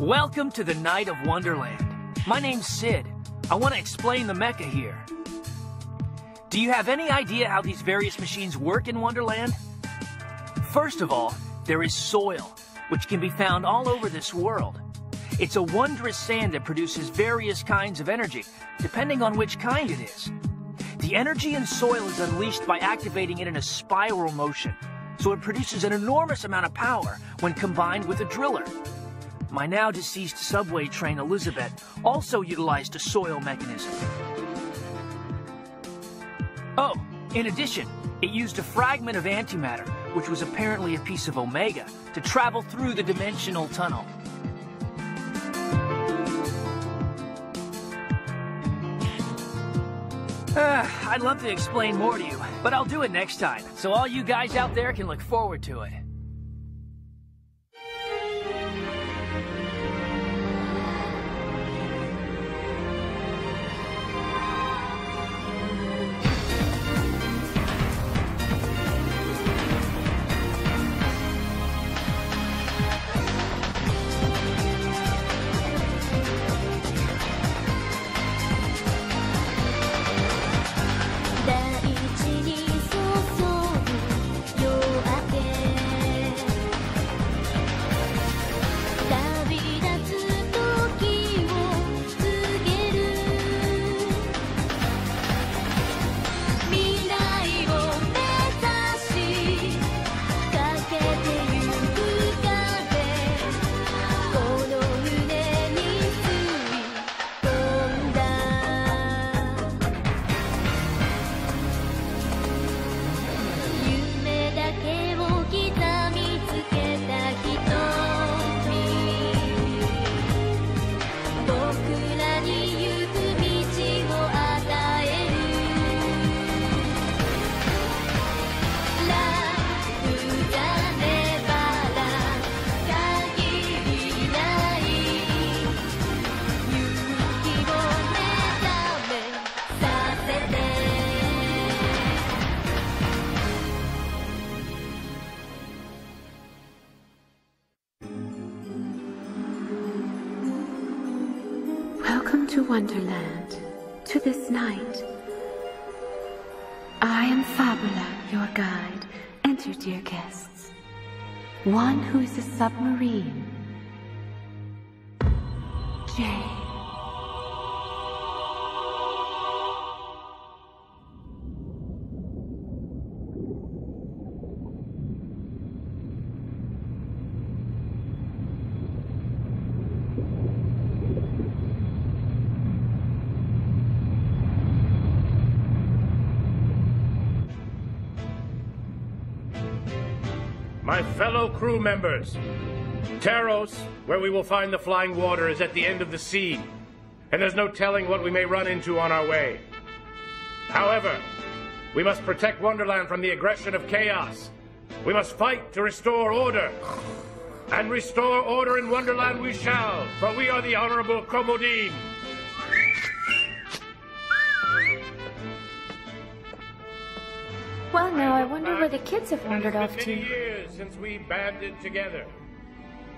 Welcome to the Night of Wonderland. My name's Sid. I want to explain the mecha here. Do you have any idea how these various machines work in Wonderland? First of all, there is soil, which can be found all over this world. It's a wondrous sand that produces various kinds of energy, depending on which kind it is. The energy in soil is unleashed by activating it in a spiral motion, so it produces an enormous amount of power when combined with a driller. My now deceased subway train Elizabeth also utilized a soil mechanism. Oh, in addition, it used a fragment of antimatter, which was apparently a piece of Omega, to travel through the dimensional tunnel. Uh, I'd love to explain more to you, but I'll do it next time, so all you guys out there can look forward to it. To Wonderland, to this night. I am Fabula, your guide. Enter, dear guests. One who is a submarine. Jane. My fellow crew members, Taros, where we will find the flying water, is at the end of the sea, and there's no telling what we may run into on our way. However, we must protect Wonderland from the aggression of chaos. We must fight to restore order. And restore order in Wonderland we shall, for we are the Honorable Comodine. Well, now I wonder where the kids have wandered off to. years since we banded together.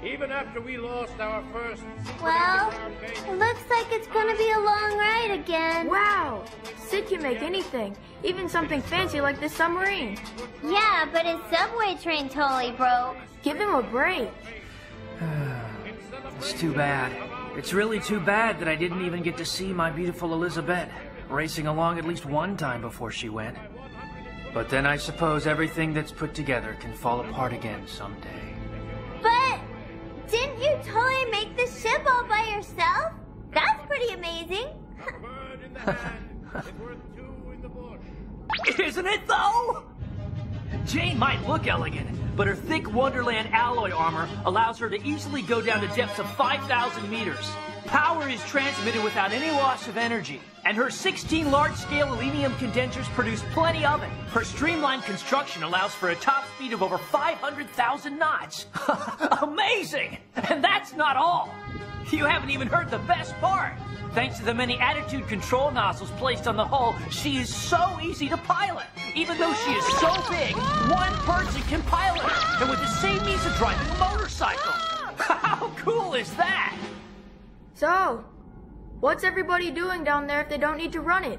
Even after we lost our first. Well, it looks like it's going to be a long ride again. Wow! Sid can make anything, even something fancy like this submarine. Yeah, but his subway train totally broke. Give him a break. it's too bad. It's really too bad that I didn't even get to see my beautiful Elizabeth racing along at least one time before she went. But then I suppose everything that's put together can fall apart again someday. But didn't you totally make this ship all by yourself? That's pretty amazing. Isn't it though? Jane might look elegant, but her thick Wonderland alloy armor allows her to easily go down to depths of 5,000 meters. Power is transmitted without any loss of energy, and her 16 large-scale aluminum condensers produce plenty of it. Her streamlined construction allows for a top speed of over 500,000 knots. Amazing! And that's not all. You haven't even heard the best part. Thanks to the many attitude control nozzles placed on the hull, she is so easy to pilot. Even though she is so big, one person can pilot her, and with the same means of driving a motorcycle. How cool is that? So, what's everybody doing down there if they don't need to run it?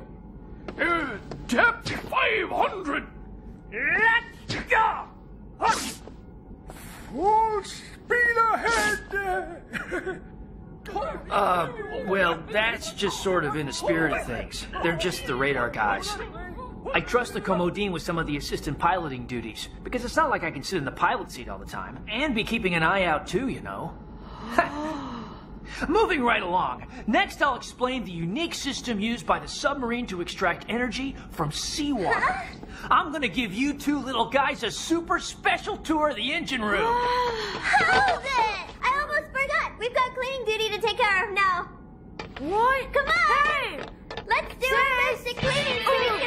Uh, depth 500. Let's go! Full speed ahead. Uh, well, that's just sort of in the spirit of things. They're just the radar guys. I trust the Commodine with some of the assistant piloting duties, because it's not like I can sit in the pilot seat all the time, and be keeping an eye out too, you know. Moving right along. Next, I'll explain the unique system used by the submarine to extract energy from seawater. I'm gonna give you two little guys a super special tour of the engine room. Hold it! I almost forgot. We've got cleaning duty to take care of now. What? Come on! Hey! Let's do our basic cleaning so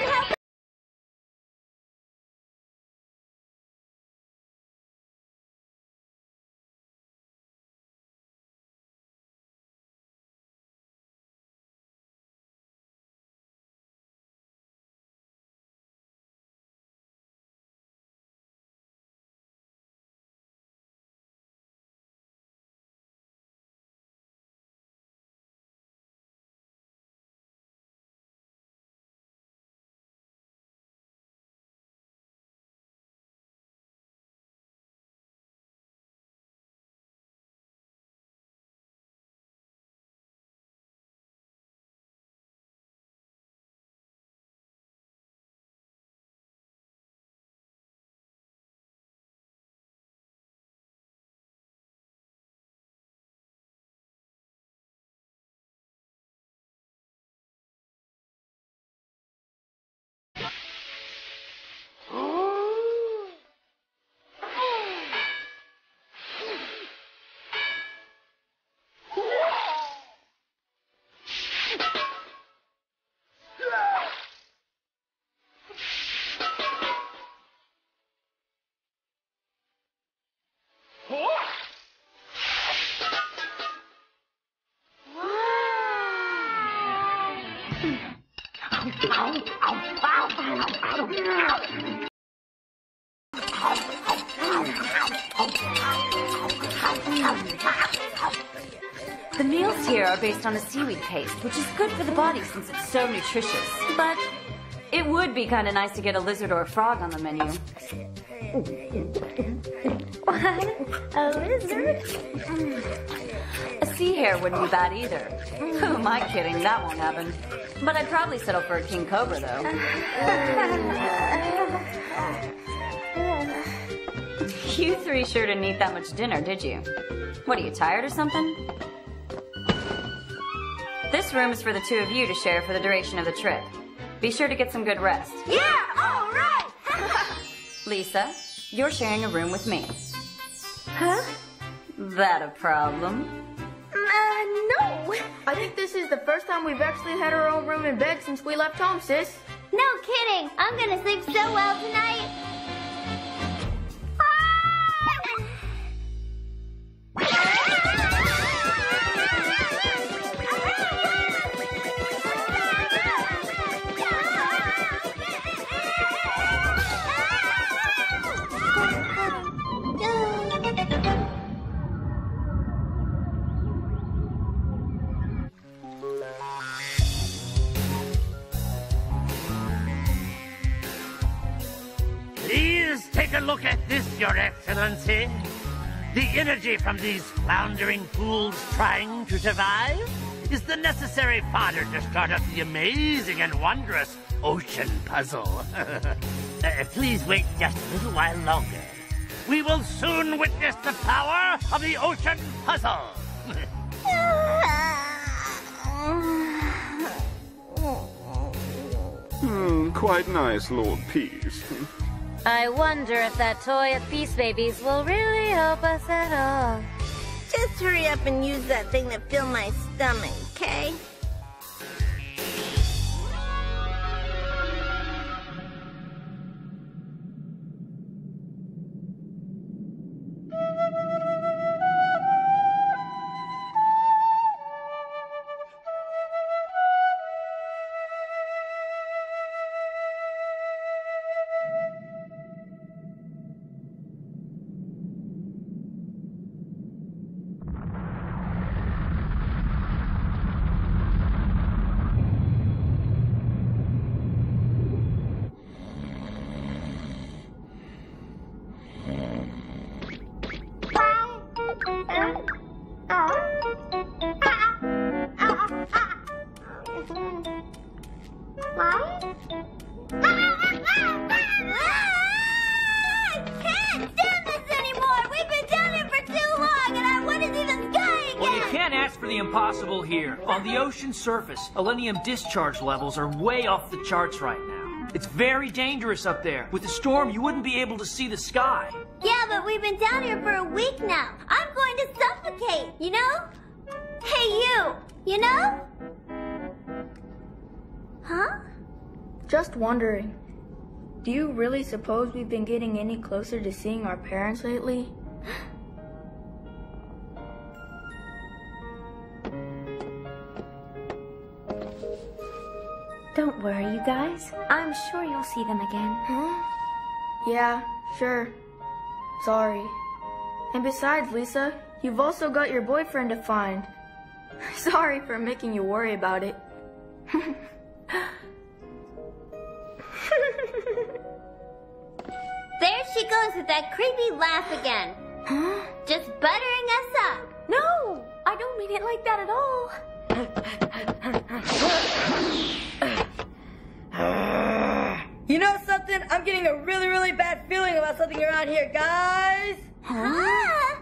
based on a seaweed paste, which is good for the body since it's so nutritious. But it would be kind of nice to get a lizard or a frog on the menu. What? A lizard? A sea hare wouldn't be bad either. Who am I kidding? That won't happen. But I'd probably settle for a king cobra, though. You three sure didn't eat that much dinner, did you? What, are you tired or something? This room is for the two of you to share for the duration of the trip. Be sure to get some good rest. Yeah, all right! Lisa, you're sharing a room with me. huh? That a problem? Uh, no. I think this is the first time we've actually had our own room in bed since we left home, sis. No kidding. I'm gonna sleep so well tonight. Energy from these floundering fools trying to survive is the necessary fodder to start up the amazing and wondrous ocean puzzle. Uh, please wait just a little while longer. We will soon witness the power of the ocean puzzle. Hmm, quite nice, Lord Peace. I wonder if that toy of Peace Babies will really help us at all. Just hurry up and use that thing to fill my stomach, okay? Ask for the impossible here. On the ocean surface, Elenium discharge levels are way off the charts right now. It's very dangerous up there. With the storm, you wouldn't be able to see the sky. Yeah, but we've been down here for a week now. I'm going to suffocate, you know? Hey, you! You know? Huh? Just wondering. Do you really suppose we've been getting any closer to seeing our parents lately? Don't worry, you guys. I'm sure you'll see them again. Huh? Yeah, sure. Sorry. And besides, Lisa, you've also got your boyfriend to find. Sorry for making you worry about it. There she goes with that creepy laugh again. Huh? Just buttering us up. No, I don't mean it like that at all. You know something? I'm getting a really, really bad feeling about something around here, guys. Huh?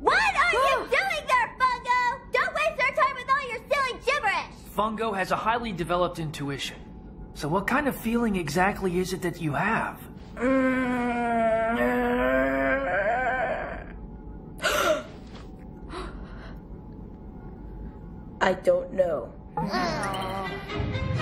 What are you doing there, Fungo? Don't waste our time with all your silly gibberish. Fungo has a highly developed intuition. So what kind of feeling exactly is it that you have? I don't know. Uh.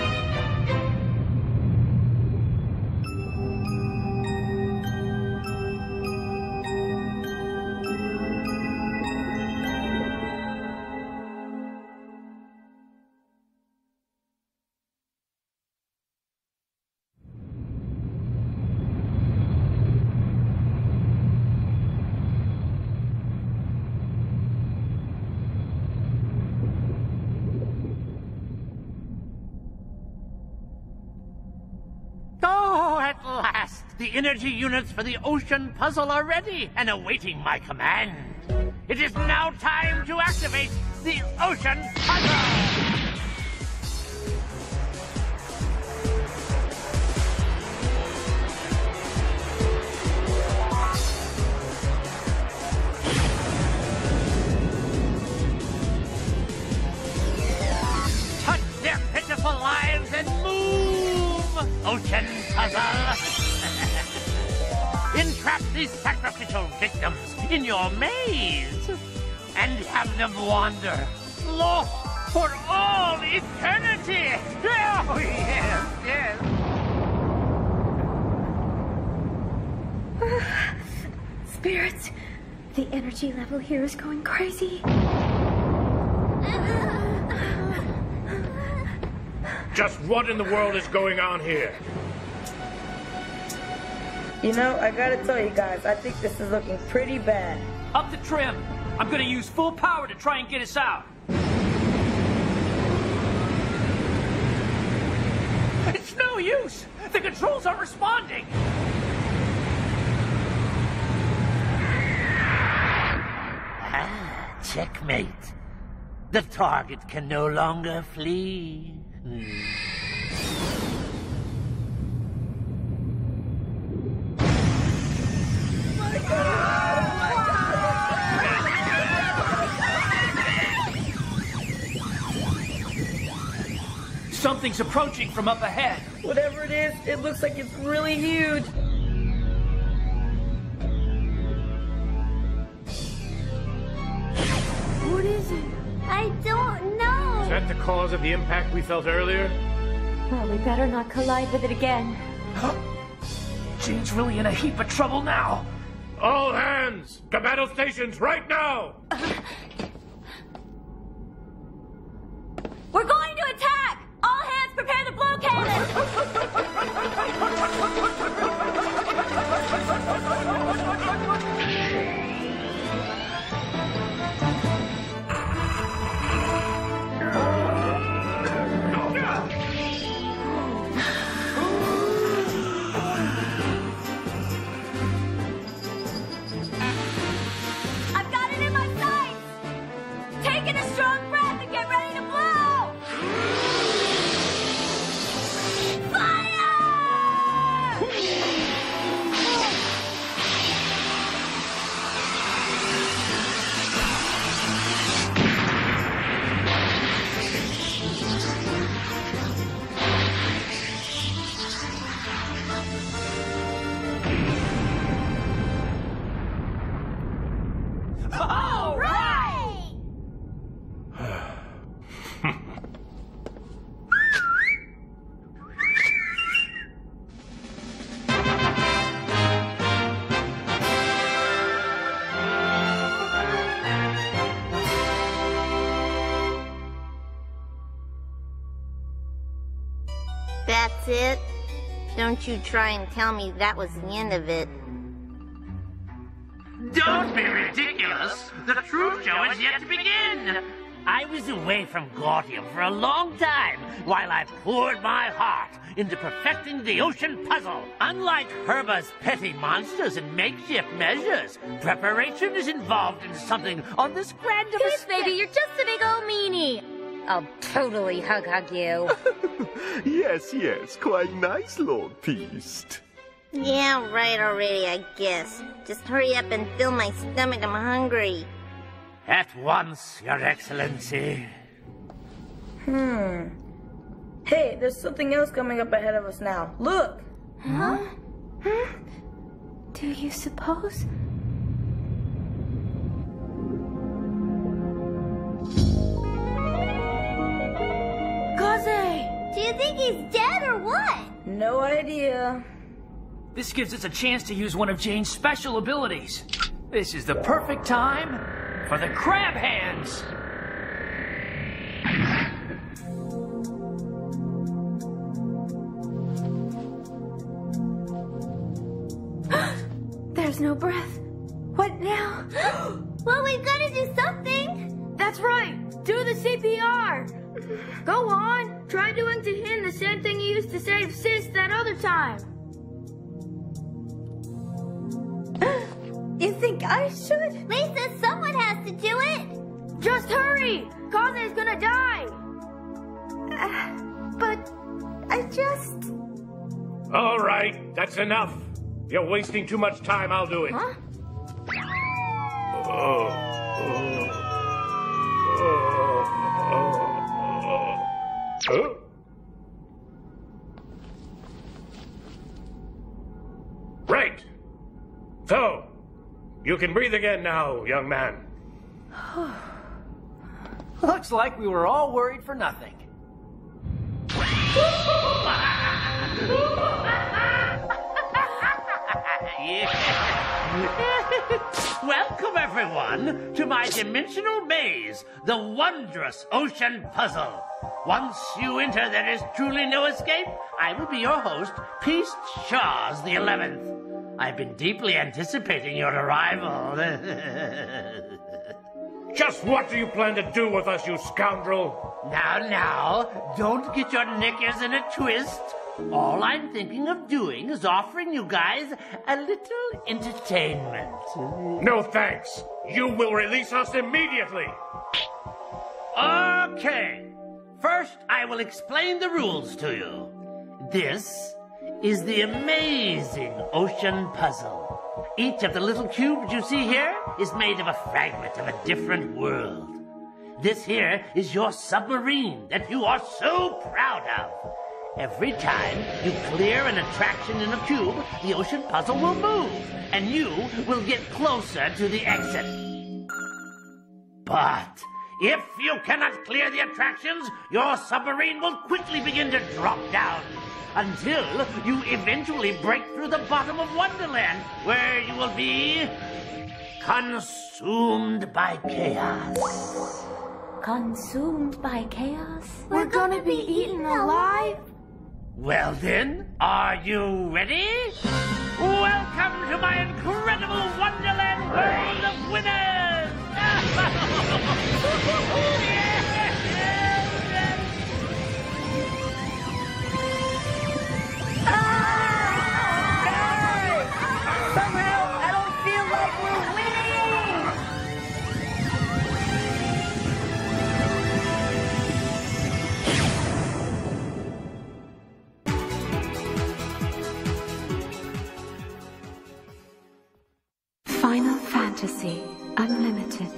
The energy units for the ocean puzzle are ready and awaiting my command. It is now time to activate the ocean puzzle! Touch their pitiful lives and move! Ocean puzzle! Entrap these sacrificial victims in your maze and have them wander, lost for all eternity! Oh, yes, yes! Spirits, the energy level here is going crazy. Just what in the world is going on here? You know, I gotta tell you guys, I think this is looking pretty bad. Up the trim! I'm gonna use full power to try and get us out. It's no use! The controls aren't responding! Ah, checkmate. The target can no longer flee. Something's approaching from up ahead. Whatever it is, it looks like it's really huge. What is it? I don't know. Is that the cause of the impact we felt earlier? Well, we better not collide with it again. Jane's really in a heap of trouble now. All hands to battle stations right now! Don't you try and tell me that was the end of it. Don't be ridiculous. The true show is yet to begin. I was away from Gaudium for a long time while I poured my heart into perfecting the ocean puzzle. Unlike Herba's petty monsters and makeshift measures, preparation is involved in something on this grand of a baby, you're just a big old meanie. I'll totally hug hug you. yes, yes, quite nice, Lord Peace. Yeah, right already, I guess. Just hurry up and fill my stomach, I'm hungry. At once, Your Excellency. Hmm. Hey, there's something else coming up ahead of us now. Look! Huh? Huh? Do you suppose? Think he's dead or what? No idea. This gives us a chance to use one of Jane's special abilities. This is the perfect time for the crab hands. There's no breath. What now? well, we've got to do something. That's right. Do the CPR. Go on. Try doing to him the same thing you used to save Sis that other time. You think I should? Lisa, someone has to do it. Just hurry. Kaze's gonna die. Uh, but I just... All right, that's enough. You're wasting too much time. I'll do it. Huh? Oh, you can breathe again now, young man. Looks like we were all worried for nothing. Welcome, everyone, to my dimensional maze, the wondrous ocean puzzle. Once you enter, there is truly no escape. I will be your host, Peace Shaws the Eleventh. I've been deeply anticipating your arrival. Just what do you plan to do with us, you scoundrel? Now, now, don't get your knickers in a twist. All I'm thinking of doing is offering you guys a little entertainment. No thanks. You will release us immediately. Okay. First, I will explain the rules to you. This is the amazing ocean puzzle. Each of the little cubes you see here is made of a fragment of a different world. This here is your submarine that you are so proud of. Every time you clear an attraction in a cube, the ocean puzzle will move, and you will get closer to the exit. But if you cannot clear the attractions, your submarine will quickly begin to drop down until you eventually break through the bottom of Wonderland, where you will be consumed by chaos. Consumed by chaos? We're gonna be eaten alive? Well then, are you ready? Welcome to my incredible Wonderland world of winners! Fantasy Unlimited.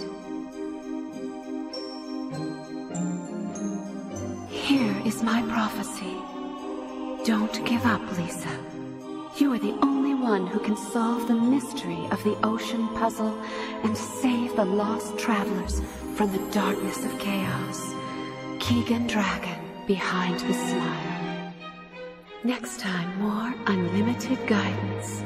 Here is my prophecy. Don't give up, Lisa. You are the only one who can solve the mystery of the ocean puzzle and save the lost travelers from the darkness of chaos. Keegan Dragon behind the smile. Next time, more unlimited guidance.